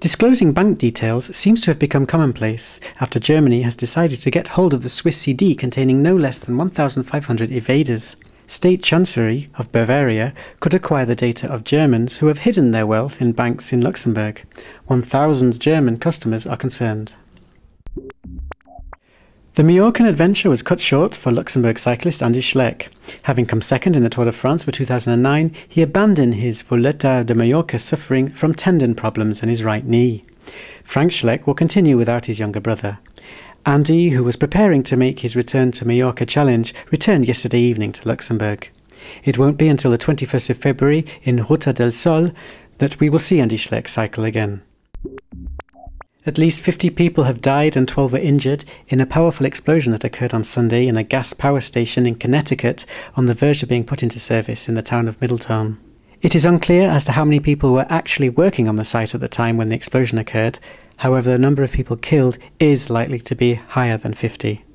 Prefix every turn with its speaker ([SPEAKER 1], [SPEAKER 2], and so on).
[SPEAKER 1] Disclosing bank details seems to have become commonplace after Germany has decided to get hold of the Swiss CD containing no less than 1,500 evaders. State Chancery of Bavaria could acquire the data of Germans who have hidden their wealth in banks in Luxembourg. 1,000 German customers are concerned. The Majorcan adventure was cut short for Luxembourg cyclist Andy Schleck. Having come second in the Tour de France for 2009, he abandoned his Volta de Mallorca suffering from tendon problems in his right knee. Frank Schleck will continue without his younger brother. Andy, who was preparing to make his return to Mallorca Challenge, returned yesterday evening to Luxembourg. It won't be until the 21st of February in Ruta del Sol that we will see Andy Schleck cycle again. At least 50 people have died and 12 were injured in a powerful explosion that occurred on Sunday in a gas power station in Connecticut on the verge of being put into service in the town of Middletown. It is unclear as to how many people were actually working on the site at the time when the explosion occurred, however, the number of people killed is likely to be higher than 50.